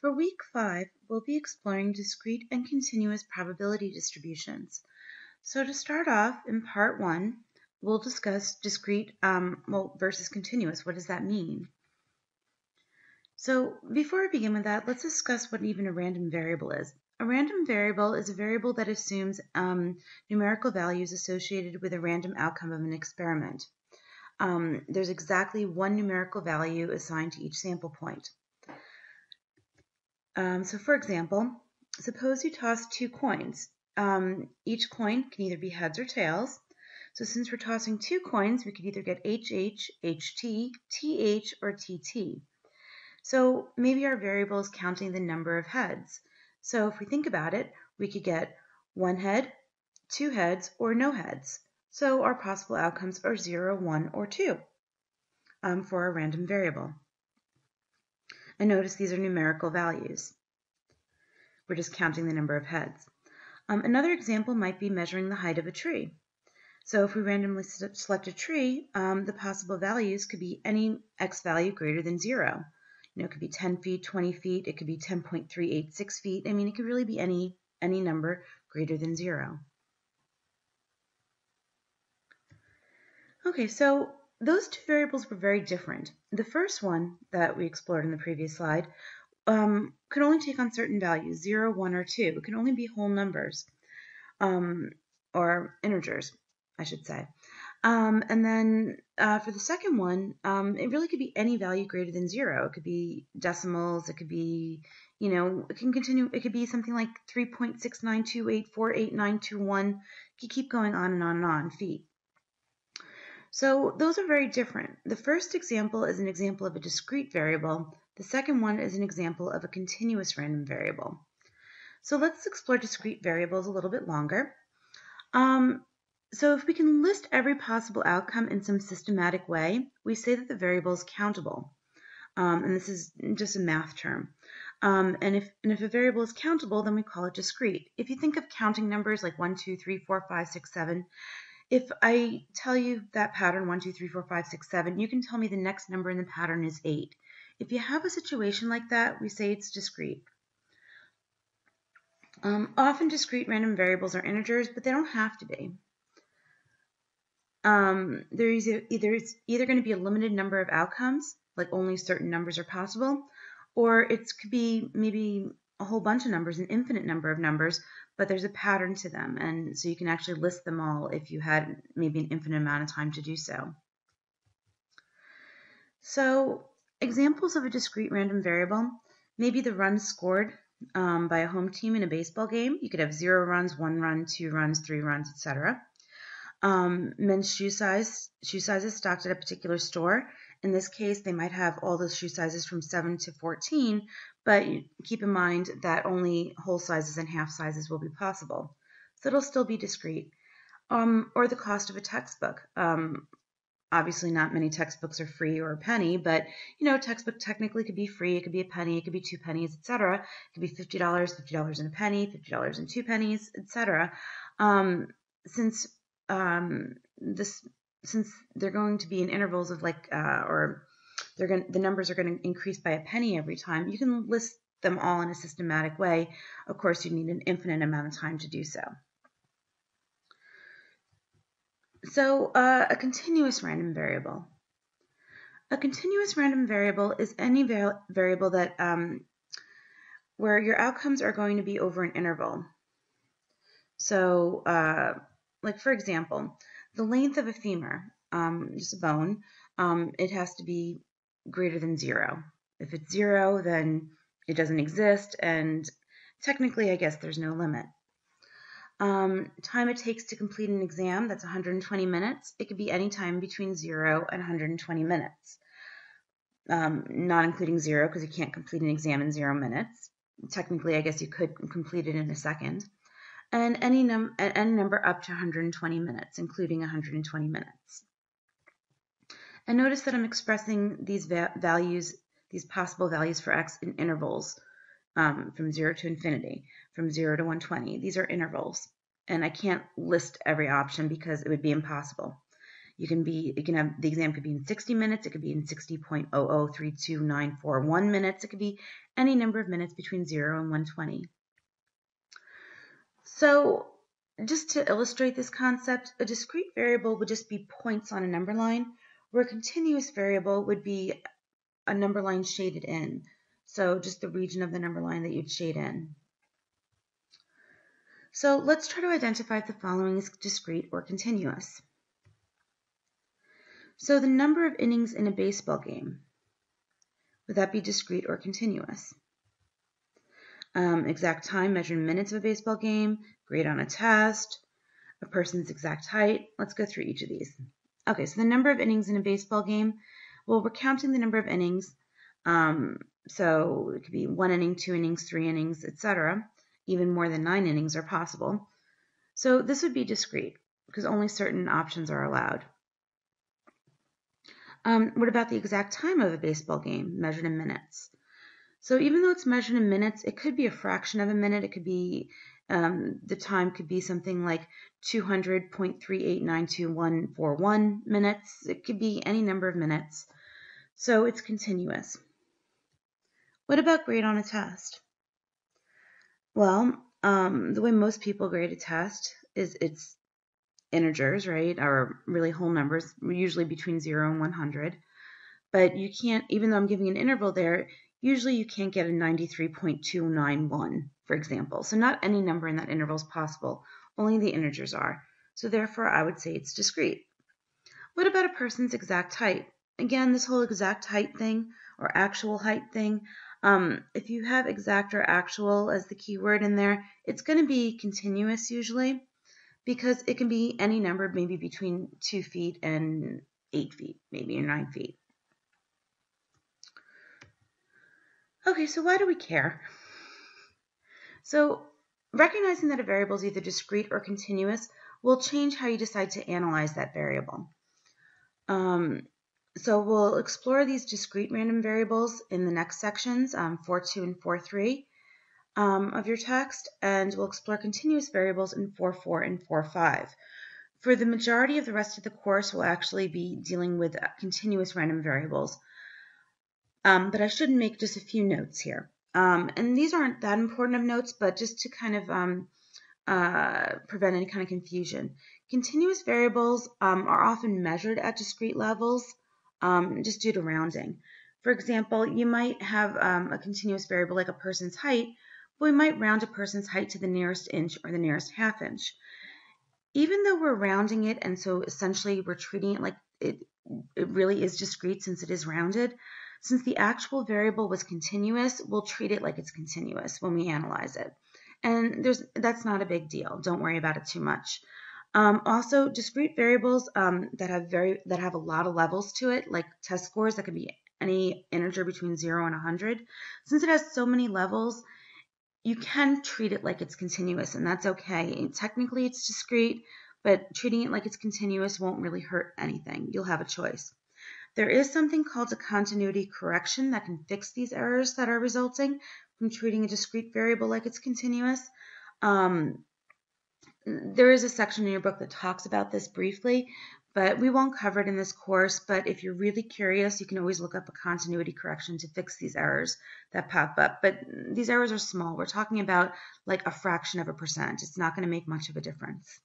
For week five, we'll be exploring discrete and continuous probability distributions. So to start off, in part one, we'll discuss discrete um, well, versus continuous. What does that mean? So before we begin with that, let's discuss what even a random variable is. A random variable is a variable that assumes um, numerical values associated with a random outcome of an experiment. Um, there's exactly one numerical value assigned to each sample point. Um, so for example, suppose you toss two coins. Um, each coin can either be heads or tails. So since we're tossing two coins, we could either get HH, HT, TH, or TT. So maybe our variable is counting the number of heads. So if we think about it, we could get one head, two heads, or no heads. So our possible outcomes are 0, 1, or 2 um, for a random variable. And notice these are numerical values. We're just counting the number of heads. Um, another example might be measuring the height of a tree. So if we randomly select a tree, um, the possible values could be any x value greater than zero. You know, it could be 10 feet, 20 feet, it could be 10.386 feet. I mean, it could really be any, any number greater than zero. Okay, so those two variables were very different. The first one that we explored in the previous slide um, could only take on certain values, 0, 1, or 2. It could only be whole numbers, um, or integers, I should say. Um, and then uh, for the second one, um, it really could be any value greater than 0. It could be decimals, it could be, you know, it can continue, it could be something like 3.6928488921. You could keep going on and on and on, feet. So those are very different. The first example is an example of a discrete variable. The second one is an example of a continuous random variable. So let's explore discrete variables a little bit longer. Um, so if we can list every possible outcome in some systematic way, we say that the variable is countable. Um, and this is just a math term. Um, and, if, and if a variable is countable, then we call it discrete. If you think of counting numbers like 1, 2, 3, 4, 5, 6, 7, if I tell you that pattern, 1, 2, 3, 4, 5, 6, 7, you can tell me the next number in the pattern is 8. If you have a situation like that, we say it's discrete. Um, often discrete random variables are integers, but they don't have to be. Um, there is either it's either going to be a limited number of outcomes, like only certain numbers are possible, or it could be maybe a whole bunch of numbers, an infinite number of numbers, but there's a pattern to them. And so you can actually list them all if you had maybe an infinite amount of time to do so. So examples of a discrete random variable, maybe the runs scored um, by a home team in a baseball game. You could have zero runs, one run, two runs, three runs, etc. Um, men's shoe size, shoe sizes stocked at a particular store. In this case, they might have all the shoe sizes from 7 to 14, but keep in mind that only whole sizes and half sizes will be possible. So it'll still be discrete. Um, or the cost of a textbook. Um, obviously not many textbooks are free or a penny, but you know, a textbook technically could be free, it could be a penny, it could be two pennies, etc. It could be $50, $50 and a penny, $50 and two pennies, etc. Um, since um, this since they're going to be in intervals of like uh, or they're going the numbers are going to increase by a penny every time you can list them all in a systematic way. Of course you need an infinite amount of time to do so. So uh, a continuous random variable. A continuous random variable is any va variable that um, where your outcomes are going to be over an interval. So uh, like for example the length of a femur, um, just a bone, um, it has to be greater than zero. If it's zero, then it doesn't exist, and technically, I guess there's no limit. Um, time it takes to complete an exam, that's 120 minutes. It could be any time between 0 and 120 minutes, um, not including 0 because you can't complete an exam in 0 minutes. Technically, I guess you could complete it in a second and any, num any number up to 120 minutes, including 120 minutes. And notice that I'm expressing these va values, these possible values for x in intervals um, from 0 to infinity, from 0 to 120. These are intervals, and I can't list every option because it would be impossible. You can be, you can have, the exam could be in 60 minutes, it could be in 60.0032941 minutes, it could be any number of minutes between 0 and 120. So just to illustrate this concept, a discrete variable would just be points on a number line, where a continuous variable would be a number line shaded in. So just the region of the number line that you'd shade in. So let's try to identify if the following is discrete or continuous. So the number of innings in a baseball game, would that be discrete or continuous? Um, exact time measured in minutes of a baseball game, grade on a test, a person's exact height. Let's go through each of these. Okay, so the number of innings in a baseball game, well, we're counting the number of innings. Um, so it could be one inning, two innings, three innings, etc. Even more than nine innings are possible. So this would be discrete because only certain options are allowed. Um, what about the exact time of a baseball game measured in minutes? So even though it's measured in minutes, it could be a fraction of a minute. It could be um, the time could be something like 200.3892141 minutes. It could be any number of minutes. So it's continuous. What about grade on a test? Well, um, the way most people grade a test is it's integers, right, or really whole numbers, usually between 0 and 100. But you can't, even though I'm giving an interval there, usually you can't get a 93.291, for example. So not any number in that interval is possible, only the integers are. So therefore, I would say it's discrete. What about a person's exact height? Again, this whole exact height thing or actual height thing, um, if you have exact or actual as the keyword in there, it's going to be continuous usually because it can be any number, maybe between 2 feet and 8 feet, maybe or 9 feet. Okay, so why do we care? So recognizing that a variable is either discrete or continuous will change how you decide to analyze that variable. Um, so we'll explore these discrete random variables in the next sections, um, 4.2 and 4.3 um, of your text, and we'll explore continuous variables in 4.4 and 4.5. For the majority of the rest of the course, we'll actually be dealing with continuous random variables. Um, but I should make just a few notes here. Um, and these aren't that important of notes, but just to kind of um, uh, prevent any kind of confusion. Continuous variables um, are often measured at discrete levels um, just due to rounding. For example, you might have um, a continuous variable like a person's height, but we might round a person's height to the nearest inch or the nearest half inch. Even though we're rounding it, and so essentially we're treating it like it, it really is discrete since it is rounded, since the actual variable was continuous, we'll treat it like it's continuous when we analyze it. And there's that's not a big deal. Don't worry about it too much. Um, also, discrete variables um, that have very that have a lot of levels to it, like test scores that can be any integer between 0 and 100. Since it has so many levels, you can treat it like it's continuous, and that's okay. Technically, it's discrete, but treating it like it's continuous won't really hurt anything. You'll have a choice. There is something called a continuity correction that can fix these errors that are resulting from treating a discrete variable like it's continuous. Um, there is a section in your book that talks about this briefly, but we won't cover it in this course. But if you're really curious, you can always look up a continuity correction to fix these errors that pop up. But these errors are small. We're talking about like a fraction of a percent. It's not going to make much of a difference.